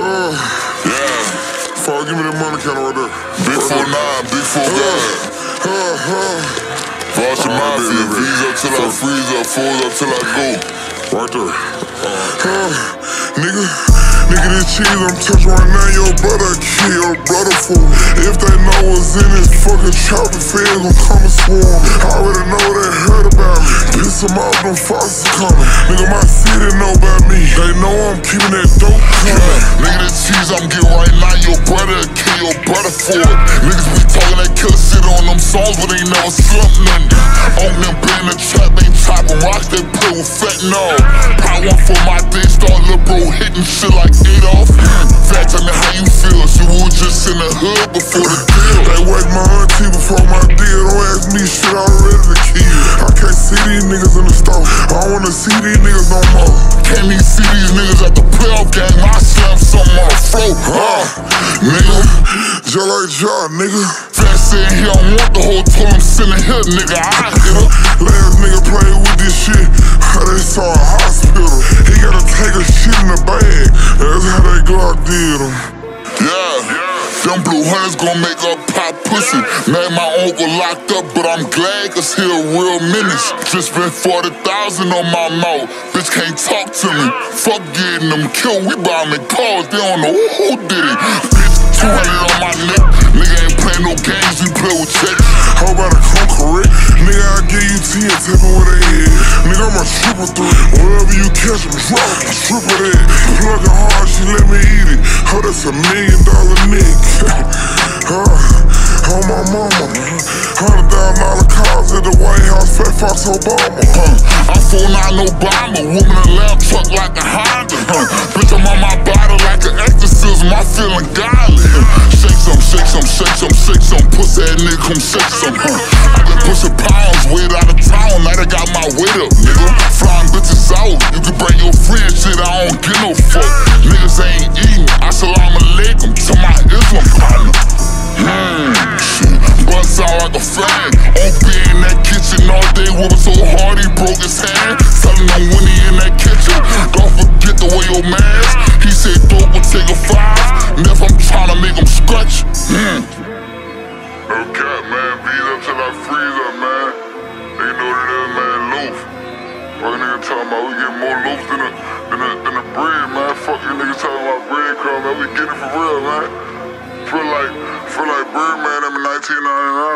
Uh, Yeah. Fall, give me that money counter right there. Big 49, big 4 God. Boston Oh, baby, baby. V's up till I freeze up, fours up till I go. right there. Uh, nigga, nigga, this cheese I'm touching right now, your brother kill your brother for. If they know what's in this fucking chopper, feds gon' come and swarm. I already know they heard about me. Piss them off, them foxes coming. Nigga, my city know about me. They know I'm keeping that dope coming. Nigga, this cheese I'm getting right now, your brother kill your brother for it. Niggas be talking that killer shit on them songs, but they never slumped none. On them been the trap, ain't chopping rocks, they play with fentanyl. I one for my day, start bro hitting shit like Adolf. Fatt, tell me how you feel. She was just in the hood before the deal. They wake my auntie before my deal. Don't ask me shit, I already the kid. I can't see these niggas in the wanna see these niggas no more. Can't even see these niggas at the playoff game. I slam something on the floor. Uh, nigga, like y'all, nigga. Fatt said he don't want the whole send it here, nigga. I hit. Last nigga played with this shit. How they saw a hospital. He gotta take a shit in the bag. That's how they Glock did him. Yeah. Them blue hunters gon' make up pop pussy. My uncle locked up, but I'm glad cause he a real menace. Just spent 40,000 on my mouth. Bitch can't talk to me. Fuck getting them killed. We bombing cars. They don't know who did it. Bitch, 200 on my neck. Nigga ain't playing no games. We play with checks. How about a correct? Nigga, I give you 10, tell me what they is. Nigga, I'm a triple threat. Wherever you catch them, drop them, triple that. Plug it hard, she let me eat it. Oh, that's a million dollar nick. huh? On my mama. Hundred thousand dollar cars at the White House, Fat Fox Obama. Huh. I'm full nine Obama, woman in lamb truck like a Honda. Huh. Bitch, I'm on my body like an exorcism. I feeling godly. Shake some, shake some, shake some, shake some. Pussy that nigga come shake some. Huh. I been pushing pounds, weight like a fan. On be in that kitchen all day, whooping so hard he broke his hand. Telling him when he in that kitchen, don't forget the way your mask. He said dope will take a five. Never I'm trying to make him scratch. Hmm. Okay, man, beat up till I freeze up, man. Nigga know it is, man, loaf. Fucking nigga talking about we get more loafs than a, than a,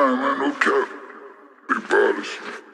time, man, no cap. Big bodies.